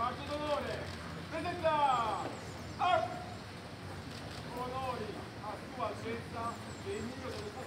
Marco Dolore presenta Up! Onori a sua altezza e il muro delle